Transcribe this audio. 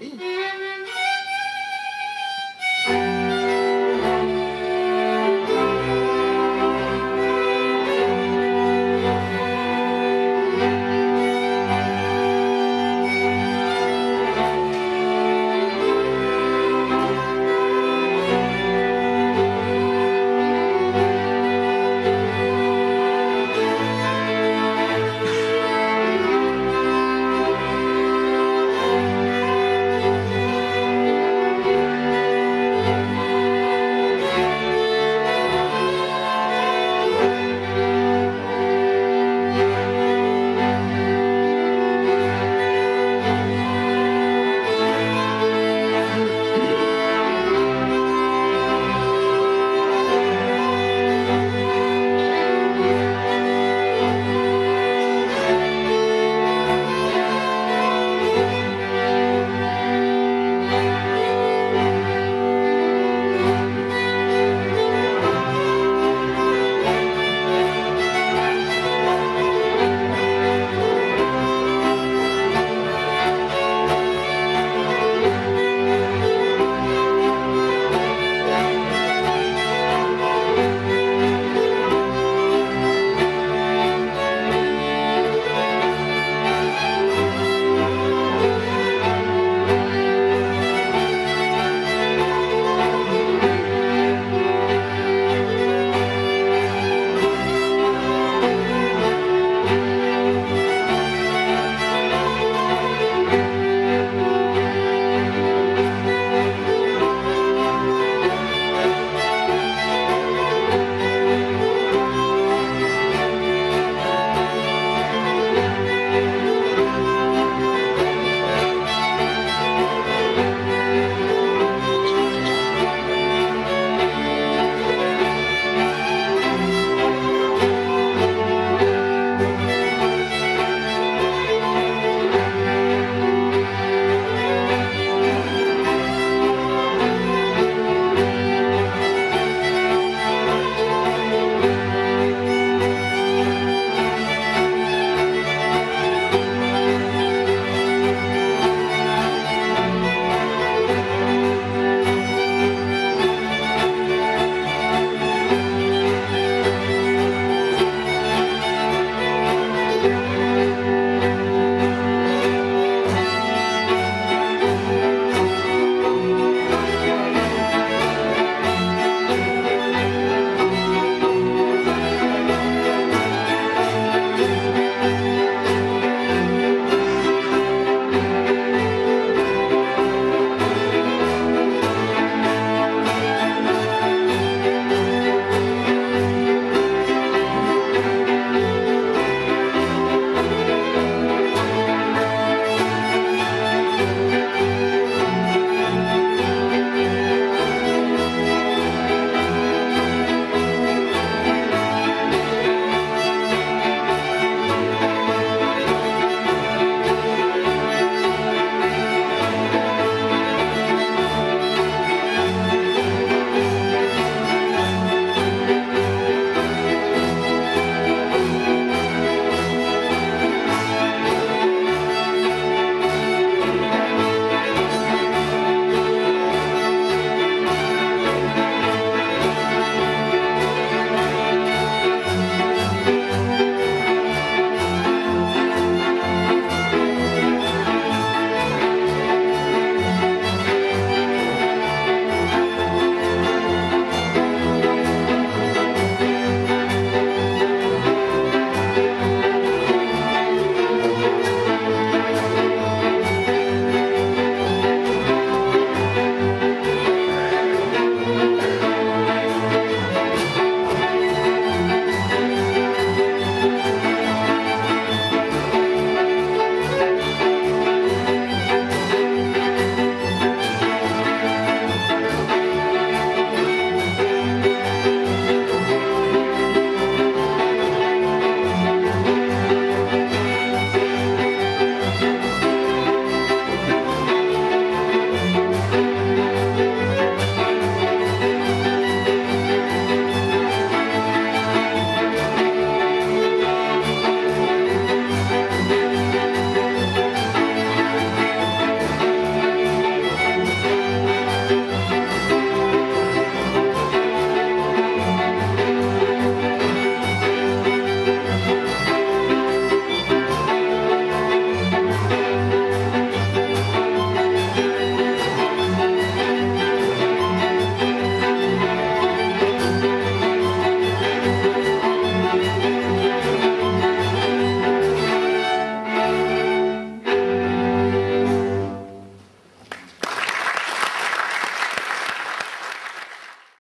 Mm-hmm.